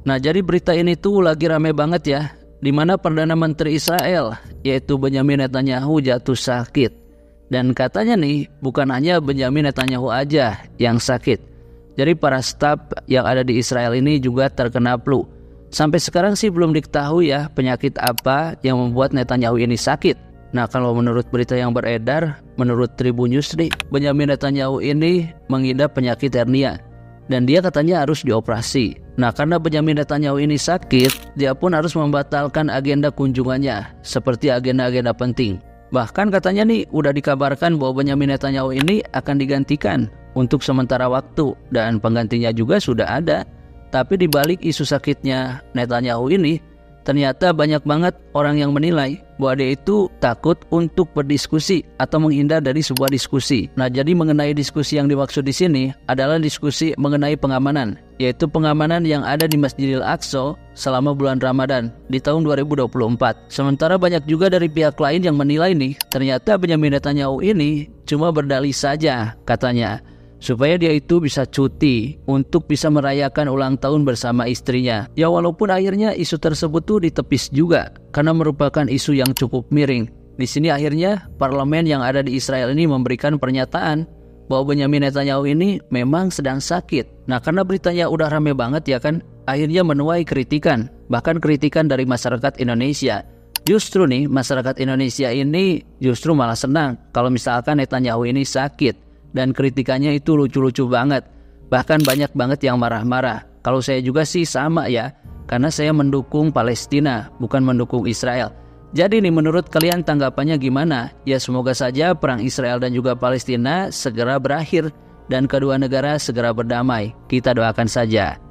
Nah, jadi berita ini tuh lagi rame banget ya, di mana Perdana Menteri Israel, yaitu Benjamin Netanyahu jatuh sakit. Dan katanya nih, bukan hanya Benjamin Netanyahu aja yang sakit. Jadi para staf yang ada di Israel ini juga terkena flu. Sampai sekarang sih belum diketahui ya penyakit apa yang membuat Netanyahu ini sakit. Nah kalau menurut berita yang beredar, menurut Tribun News nih, Benjamin Netanyahu ini mengidap penyakit hernia dan dia katanya harus dioperasi. Nah, karena Benjamin Netanyahu ini sakit, dia pun harus membatalkan agenda kunjungannya, seperti agenda-agenda penting. Bahkan katanya nih, udah dikabarkan bahwa Benjamin Netanyahu ini akan digantikan untuk sementara waktu, dan penggantinya juga sudah ada. Tapi di balik isu sakitnya Netanyahu ini, Ternyata banyak banget orang yang menilai dia itu takut untuk berdiskusi atau menghindar dari sebuah diskusi. Nah, jadi mengenai diskusi yang dimaksud di sini adalah diskusi mengenai pengamanan, yaitu pengamanan yang ada di Masjidil Aqsa selama bulan Ramadan di tahun 2024. Sementara banyak juga dari pihak lain yang menilai nih, ternyata Benjamin Netanyahu ini cuma berdalih saja katanya supaya dia itu bisa cuti untuk bisa merayakan ulang tahun bersama istrinya. Ya walaupun akhirnya isu tersebut tuh ditepis juga karena merupakan isu yang cukup miring. Di sini akhirnya parlemen yang ada di Israel ini memberikan pernyataan bahwa Benjamin Netanyahu ini memang sedang sakit. Nah karena beritanya udah rame banget ya kan, akhirnya menuai kritikan, bahkan kritikan dari masyarakat Indonesia. Justru nih masyarakat Indonesia ini justru malah senang kalau misalkan Netanyahu ini sakit dan kritikannya itu lucu-lucu banget. Bahkan banyak banget yang marah-marah. Kalau saya juga sih sama ya, karena saya mendukung Palestina, bukan mendukung Israel. Jadi nih menurut kalian tanggapannya gimana? Ya semoga saja perang Israel dan juga Palestina segera berakhir dan kedua negara segera berdamai. Kita doakan saja.